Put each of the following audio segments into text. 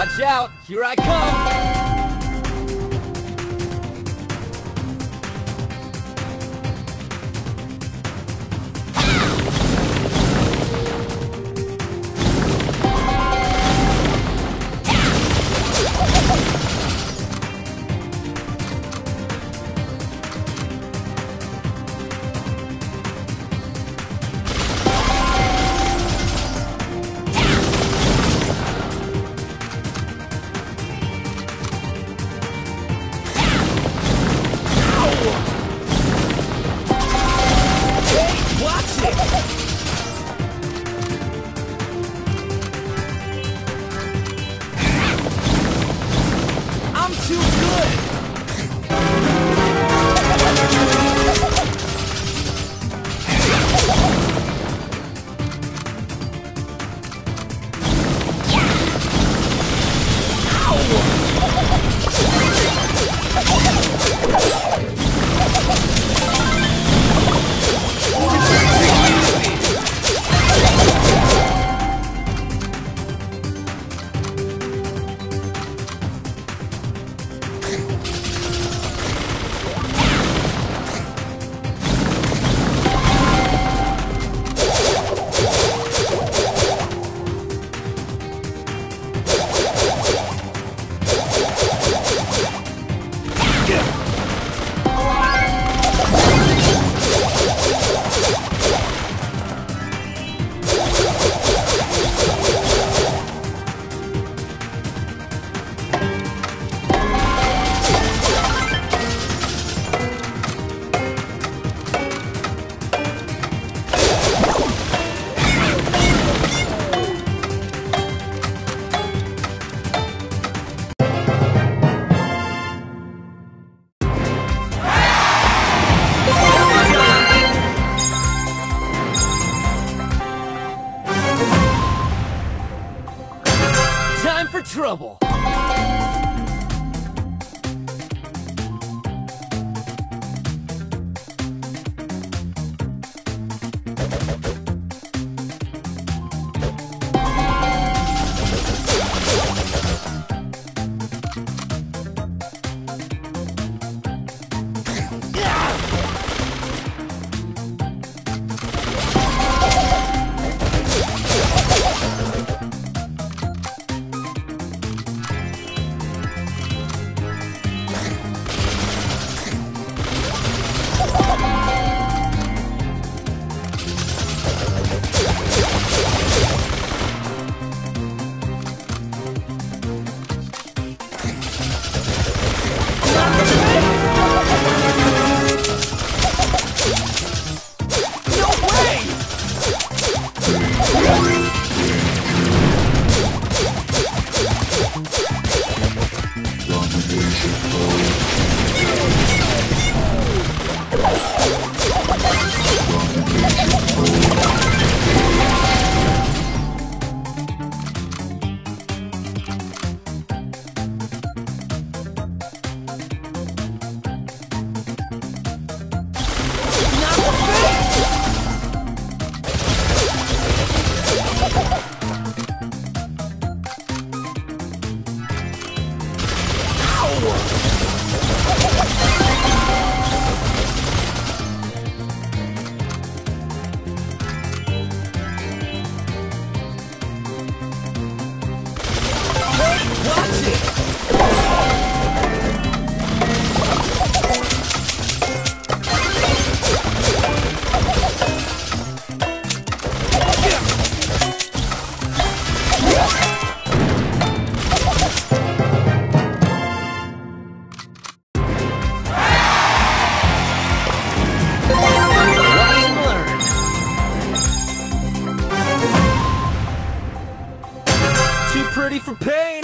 Watch out! Here I come! 브라보. Pretty for pain.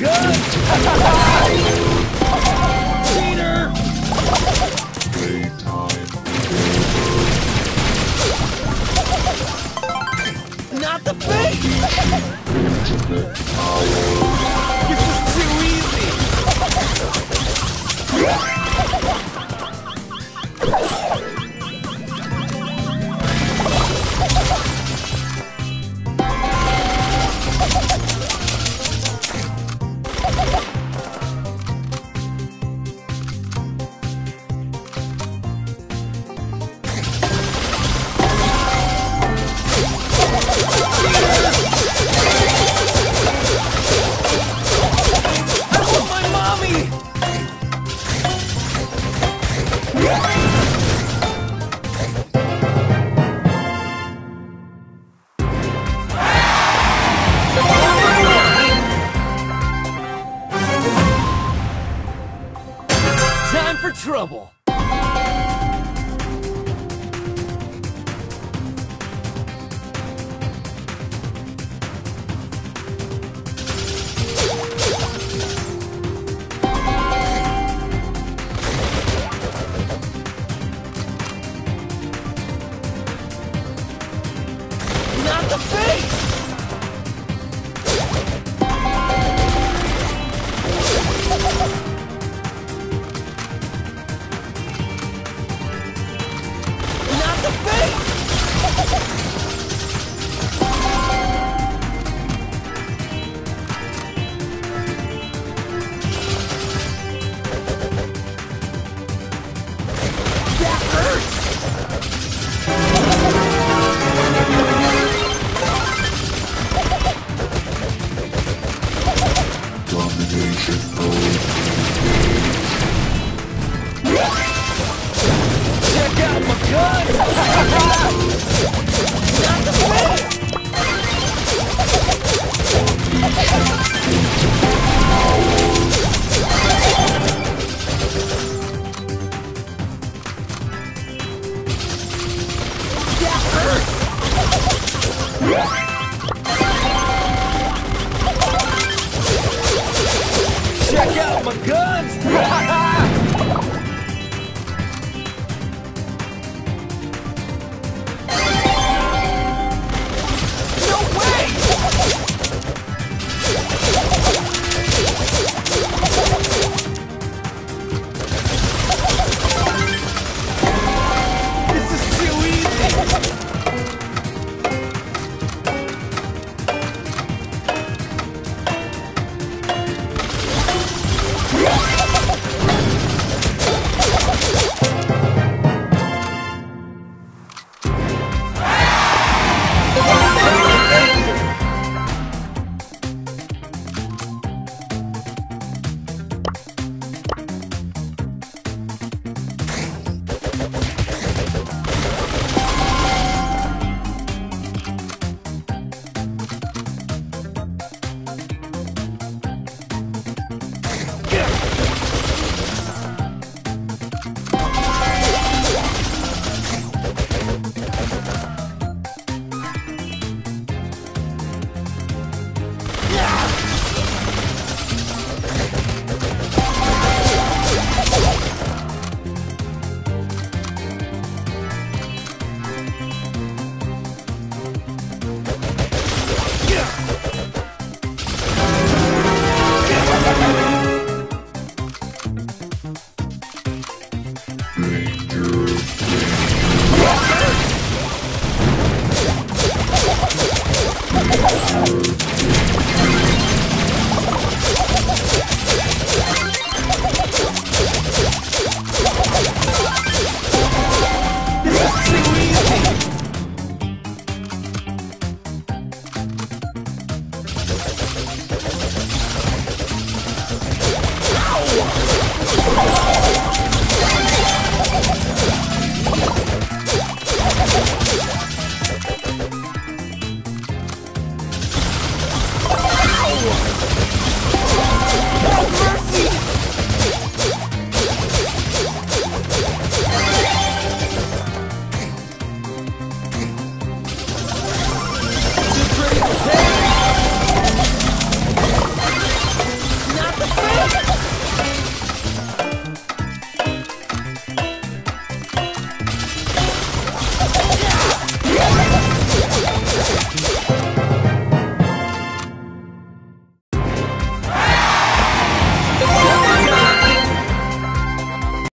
Not the face! This is too easy!